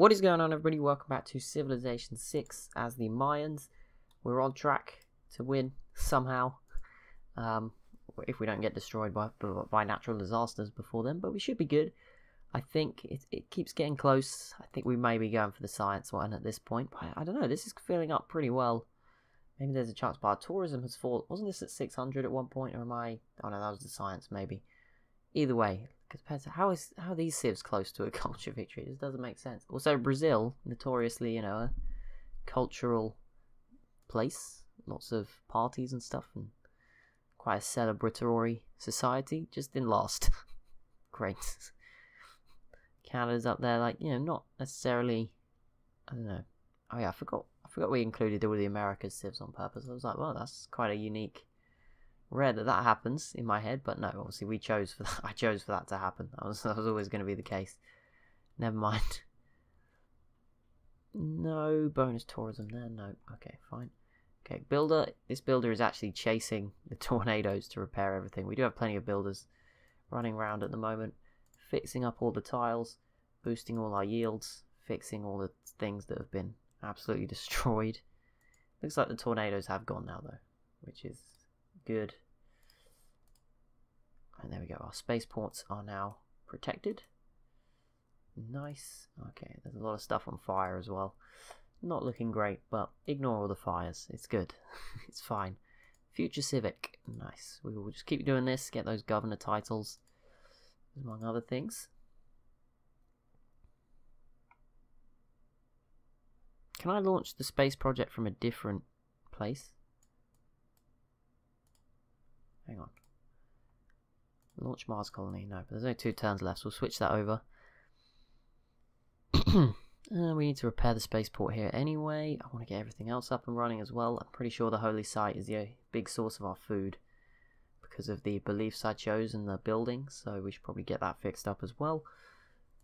What is going on, everybody? Welcome back to Civilization 6 as the Mayans. We're on track to win somehow. Um, if we don't get destroyed by, by natural disasters before then, but we should be good. I think it, it keeps getting close. I think we may be going for the science one at this point. But I, I don't know. This is filling up pretty well. Maybe there's a chance. But our tourism has fallen. Wasn't this at 600 at one point? Or am I... Oh no, that was the science maybe. Either way, compared to how is how are these civs close to a culture victory? It just doesn't make sense. Also, Brazil, notoriously, you know, a cultural place, lots of parties and stuff, and quite a celebratory society, just didn't last. Great. Canada's up there, like you know, not necessarily. I don't know. Oh yeah, I forgot. I forgot we included all the Americas civs on purpose. I was like, well, that's quite a unique rare that that happens in my head, but no, obviously we chose for that. I chose for that to happen. That was that was always going to be the case. Never mind. No bonus tourism there. No. Okay, fine. Okay, builder. This builder is actually chasing the tornadoes to repair everything. We do have plenty of builders running around at the moment, fixing up all the tiles, boosting all our yields, fixing all the things that have been absolutely destroyed. Looks like the tornadoes have gone now though, which is Good. And there we go. Our spaceports are now protected. Nice. Okay, there's a lot of stuff on fire as well. Not looking great, but ignore all the fires. It's good. it's fine. Future Civic. Nice. We will just keep doing this, get those governor titles, among other things. Can I launch the space project from a different place? Hang on. Launch Mars colony. No, but there's only two turns left, so we'll switch that over. uh, we need to repair the spaceport here anyway. I want to get everything else up and running as well. I'm pretty sure the holy site is the big source of our food because of the beliefs I chose in the building, so we should probably get that fixed up as well.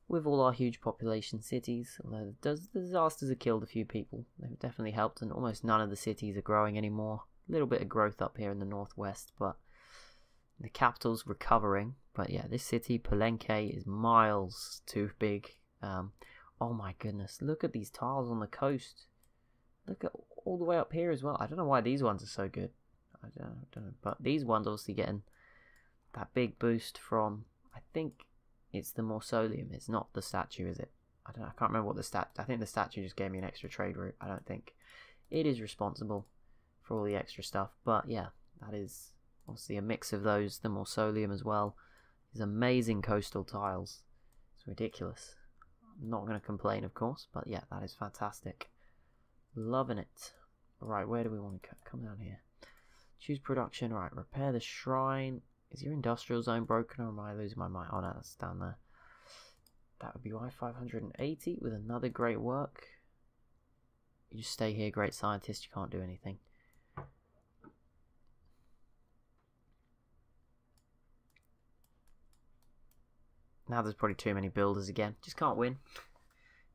With all our huge population cities, although the disasters have killed a few people, they've definitely helped, and almost none of the cities are growing anymore. A little bit of growth up here in the northwest, but the capital's recovering, but yeah, this city, Palenque, is miles too big. Um, oh my goodness, look at these tiles on the coast. Look at all the way up here as well. I don't know why these ones are so good. I don't, I don't know, but these ones obviously getting that big boost from. I think it's the mausoleum. It's not the statue, is it? I don't. Know, I can't remember what the stat. I think the statue just gave me an extra trade route. I don't think it is responsible for all the extra stuff. But yeah, that is Obviously a mix of those, the mausoleum as well. These amazing coastal tiles. It's ridiculous. I'm not going to complain, of course, but yeah, that is fantastic. Loving it. Right, where do we want to? Come down here. Choose production. Right, repair the shrine. Is your industrial zone broken or am I losing my mind? Oh no, that's down there. That would be Y580 with another great work. You just stay here, great scientist. You can't do anything. Now there's probably too many builders again. Just can't win.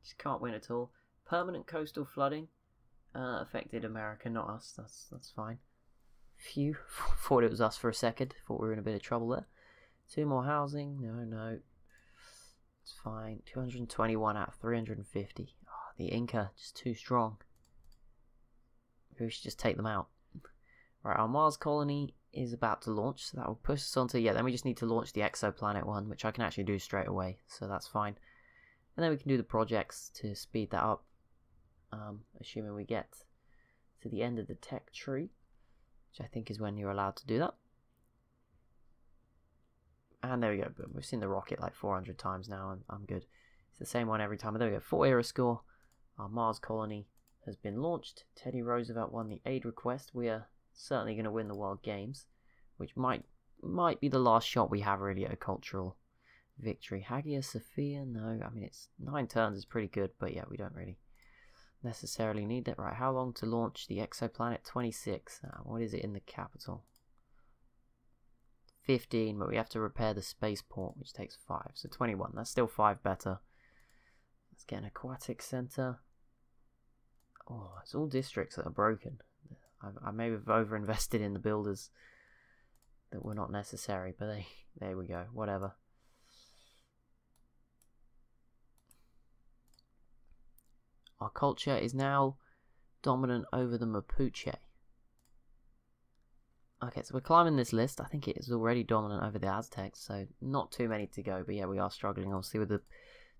Just can't win at all. Permanent coastal flooding uh, affected America, not us. That's that's fine. Phew. Thought it was us for a second. Thought we were in a bit of trouble there. Two more housing. No, no. It's fine. 221 out of 350. Oh, the Inca, just too strong. We should just take them out. Right, our Mars colony is about to launch, so that will push us onto, yeah, then we just need to launch the exoplanet one, which I can actually do straight away, so that's fine. And then we can do the projects to speed that up, um, assuming we get to the end of the tech tree, which I think is when you're allowed to do that. And there we go, boom. We've seen the rocket like 400 times now, and I'm good. It's the same one every time. There we go, 4 era score. Our Mars colony has been launched. Teddy Roosevelt won the aid request. We are certainly going to win the World Games, which might might be the last shot we have really at a cultural victory. Hagia Sophia, no, I mean it's nine turns is pretty good, but yeah, we don't really necessarily need that. Right, how long to launch the exoplanet? 26. Uh, what is it in the capital? 15, but we have to repair the spaceport, which takes 5. So 21. That's still 5 better. Let's get an aquatic center. Oh, it's all districts that are broken. I, I may have overinvested in the builders that were not necessary, but they, there we go, whatever. Our culture is now dominant over the Mapuche. Okay, so we're climbing this list. I think it is already dominant over the Aztecs, so not too many to go. But yeah, we are struggling, obviously, with the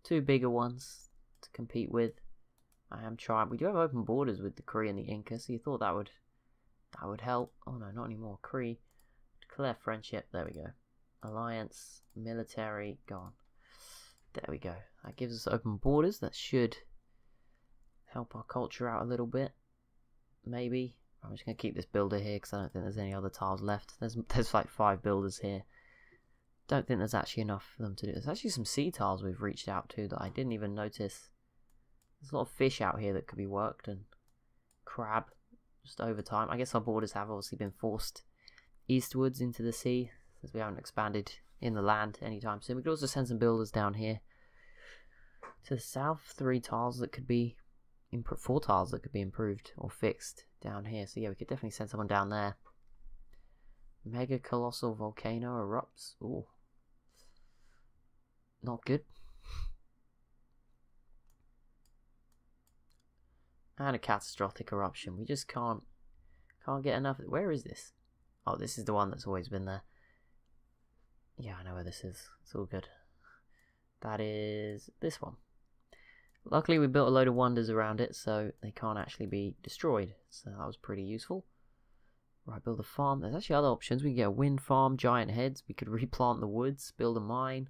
two bigger ones to compete with. I am trying. We do have open borders with the Cree and the Inca, so you thought that would that would help. Oh no, not anymore. Cree. Declare friendship. There we go. Alliance. Military. Gone. There we go. That gives us open borders. That should help our culture out a little bit. Maybe. I'm just going to keep this builder here because I don't think there's any other tiles left. There's there's like five builders here. Don't think there's actually enough for them to do. There's actually some sea tiles we've reached out to that I didn't even notice. There's a lot of fish out here that could be worked and crab just over time. I guess our borders have obviously been forced eastwards into the sea since we haven't expanded in the land anytime soon. We could also send some builders down here to the south. Three tiles that could be four tiles that could be improved or fixed down here. So yeah, we could definitely send someone down there. Mega colossal volcano erupts. Ooh. Not good. And a catastrophic eruption. We just can't can't get enough. Where is this? Oh, this is the one that's always been there. Yeah, I know where this is. It's all good. That is this one. Luckily, we built a load of wonders around it, so they can't actually be destroyed. So that was pretty useful. Right, build a farm. There's actually other options. We can get a wind farm, giant heads. We could replant the woods, build a mine.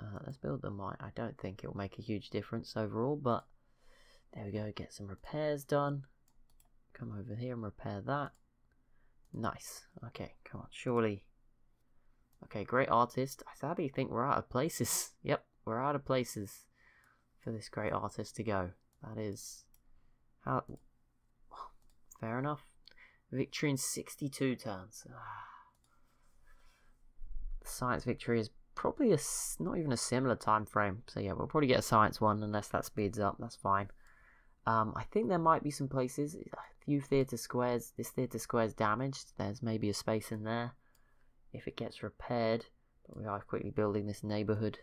Uh, let's build the mine. I don't think it will make a huge difference overall, but there we go. Get some repairs done. Come over here and repair that. Nice. Okay, come on. Surely. Okay, great artist. I sadly think we're out of places. Yep, we're out of places for this great artist to go. That is how fair enough. Victory in 62 turns. Ah. The science victory is probably a not even a similar time frame. So yeah, we'll probably get a science one unless that speeds up. That's fine. Um, I think there might be some places. A few theatre squares. This theatre square is damaged. There's maybe a space in there if it gets repaired. But we are quickly building this neighbourhood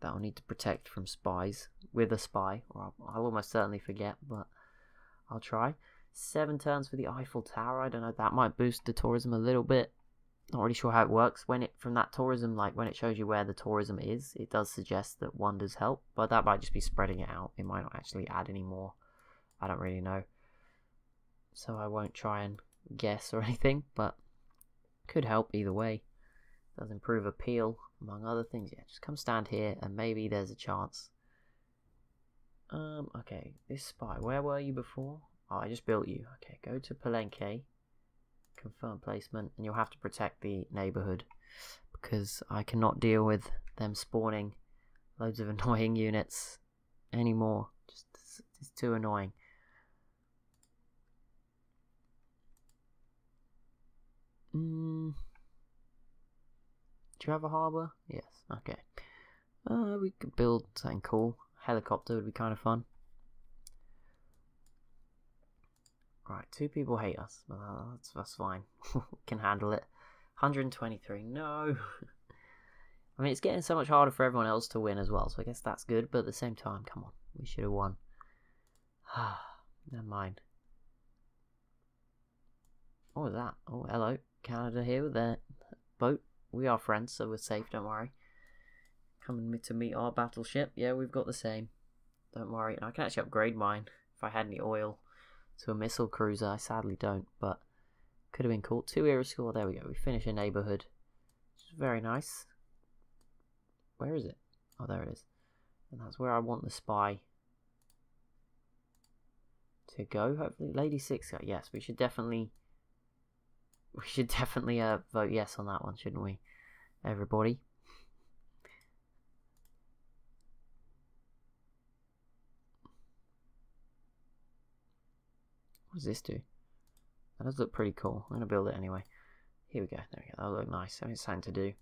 that I'll need to protect from spies with a spy, or I'll, I'll almost certainly forget, but I'll try. Seven turns for the Eiffel Tower. I don't know. That might boost the tourism a little bit. Not really sure how it works. When it from that tourism, like when it shows you where the tourism is, it does suggest that wonders help, but that might just be spreading it out. It might not actually add any more. I don't really know. So I won't try and guess or anything, but could help either way. Does improve appeal among other things. Yeah, just come stand here and maybe there's a chance. Um, okay, this spy. Where were you before? Oh, I just built you. Okay, go to Palenque. Confirm placement. And you'll have to protect the neighborhood. Because I cannot deal with them spawning loads of annoying units anymore. Just it's, too annoying. Hmm. Do you have a harbour? Yes. Okay. Uh, we could build something cool. Helicopter would be kind of fun. Right, two people hate us. Well, that's, that's fine. can handle it. 123. No. I mean, it's getting so much harder for everyone else to win as well, so I guess that's good. But at the same time, come on. We should have won. Never mind. What was that? Oh, hello. Canada here with their boat. We are friends, so we're safe, don't worry. Coming to meet our battleship. Yeah, we've got the same. Don't worry. And I can actually upgrade mine if I had any oil to a missile cruiser. I sadly don't, but could have been cool. Two era score. There we go. We finish a neighborhood. Which is very nice. Where is it? Oh, there it is. And that's where I want the spy to go. Hopefully, Lady Six. Yes, we should definitely we should definitely uh, vote yes on that one, shouldn't we? Everybody. Does this do? That does look pretty cool. I'm going to build it anyway. Here we go. There we go. That'll look nice. I mean, it's something to do.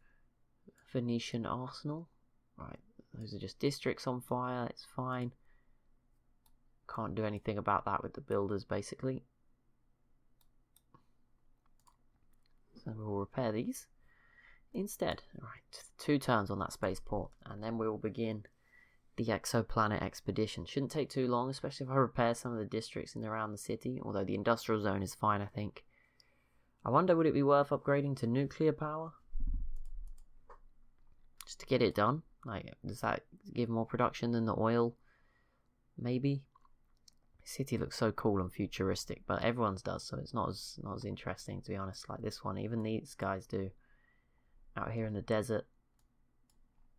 Venetian Arsenal. Right. Those are just districts on fire. It's fine. Can't do anything about that with the builders, basically. So we'll repair these instead. Right, two turns on that spaceport, and then we will begin the exoplanet expedition. Shouldn't take too long, especially if I repair some of the districts in and around the city, although the industrial zone is fine, I think. I wonder would it be worth upgrading to nuclear power? Just to get it done? Like, does that give more production than the oil? Maybe? City looks so cool and futuristic, but everyone's does, so it's not as not as interesting to be honest. Like this one, even these guys do. Out here in the desert,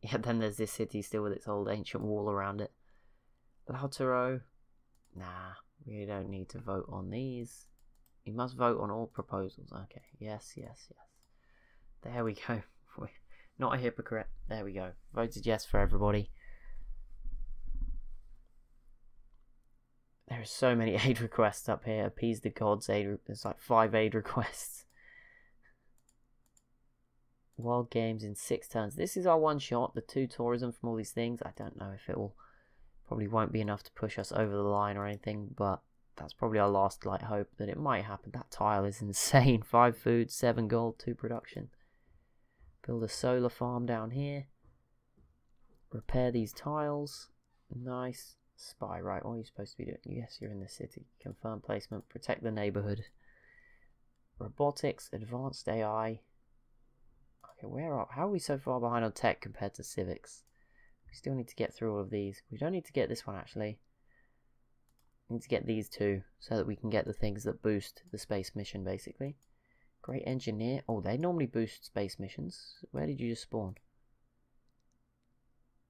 yeah, then there's this city still with its old ancient wall around it. Lautaro. Nah, we don't need to vote on these. You must vote on all proposals. Okay, yes, yes, yes. There we go. Not a hypocrite. There we go. Voted yes for everybody. There are so many aid requests up here. Appease the gods aid. There's like five aid requests. World Games in six turns. This is our one shot. The two tourism from all these things. I don't know if it will. Probably won't be enough to push us over the line or anything, but that's probably our last light hope that it might happen. That tile is insane. Five food, seven gold, two production. Build a solar farm down here. Repair these tiles. Nice. Spy, right, what are you supposed to be doing? Yes, you're in the city. Confirm placement. Protect the neighborhood. Robotics, advanced AI, Okay, where are how are we so far behind on tech compared to civics? We still need to get through all of these. We don't need to get this one actually. We need to get these two so that we can get the things that boost the space mission basically. Great engineer. Oh, they normally boost space missions. Where did you just spawn?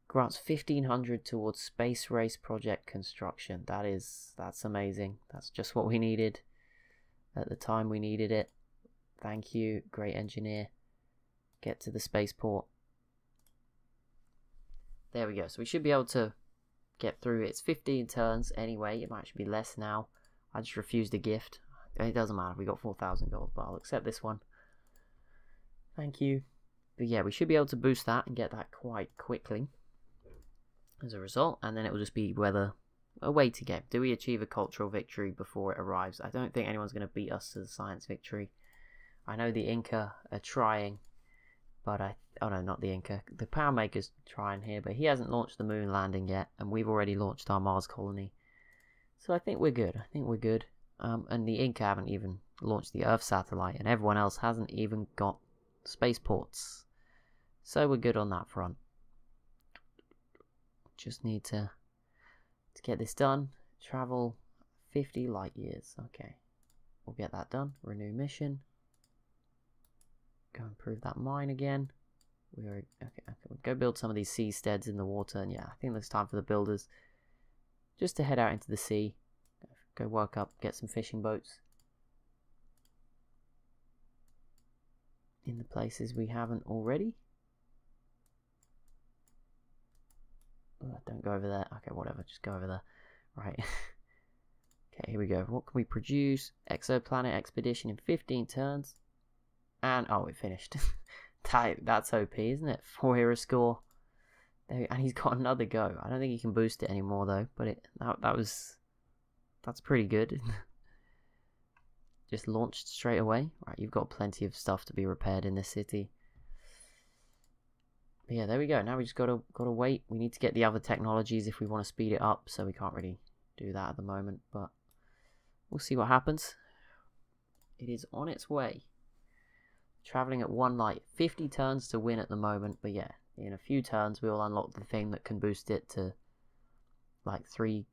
Grants 1500 towards space race project construction. That is, that's amazing. That's just what we needed at the time we needed it. Thank you, great engineer get to the spaceport. There we go. So we should be able to get through. It's 15 turns anyway. It might actually be less now. I just refused a gift. It doesn't matter. We got 4,000 gold, but I'll accept this one. Thank you. But yeah, we should be able to boost that and get that quite quickly as a result. And then it will just be whether a way to get. Do we achieve a cultural victory before it arrives? I don't think anyone's going to beat us to the science victory. I know the Inca are trying but I, oh no, not the Inca. The Poundmaker's trying here, but he hasn't launched the moon landing yet, and we've already launched our Mars colony. So I think we're good. I think we're good. Um, and the Inca haven't even launched the Earth satellite, and everyone else hasn't even got spaceports. So we're good on that front. Just need to to get this done. Travel 50 light years. Okay, we'll get that done. Renew mission. Go improve that mine again. We are okay, okay. Go build some of these seasteads in the water, and yeah, I think it's time for the builders just to head out into the sea. Go work up, get some fishing boats in the places we haven't already. Oh, don't go over there. Okay, whatever. Just go over there. Right. okay, here we go. What can we produce? Exoplanet expedition in 15 turns. And, oh, it finished. That's OP, isn't it? Four era score. And he's got another go. I don't think he can boost it anymore, though. But it that, that was... That's pretty good. Just launched straight away. Right, you've got plenty of stuff to be repaired in this city. But yeah, there we go. Now we just gotta gotta wait. We need to get the other technologies if we want to speed it up, so we can't really do that at the moment, but we'll see what happens. It is on its way. Traveling at one light. 50 turns to win at the moment, but yeah, in a few turns we'll unlock the thing that can boost it to like 3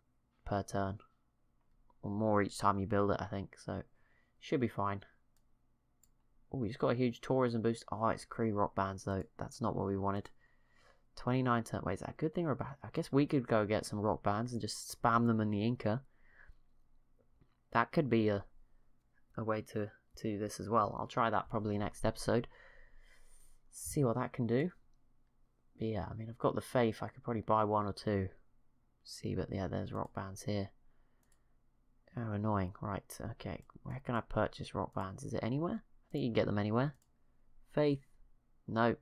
per turn. Or more each time you build it, I think, so should be fine. Oh, we just got a huge tourism boost. Oh, it's Cree rock bands though. That's not what we wanted. 29 turn. Wait, is that a good thing or a bad? I guess we could go get some rock bands and just spam them in the Inca. That could be a a way to to this as well. I'll try that probably next episode. See what that can do. But yeah, I mean, I've got the faith. I could probably buy one or two. See, but yeah, there's rock bands here. Oh, annoying. Right, okay. Where can I purchase rock bands? Is it anywhere? I think you can get them anywhere. Faith. No.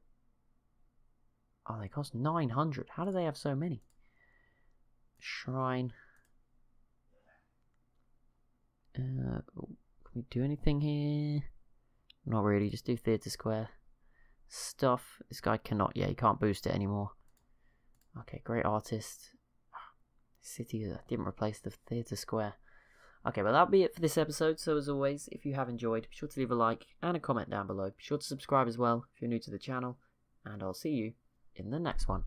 Oh, they cost 900. How do they have so many? Shrine. Uh, can we do anything here? Not really, just do Theatre Square. Stuff. This guy cannot, yeah, he can't boost it anymore. Okay, great artist. City uh, didn't replace the theatre square. Okay, well that'll be it for this episode. So as always, if you have enjoyed, be sure to leave a like and a comment down below. Be sure to subscribe as well if you're new to the channel, and I'll see you in the next one.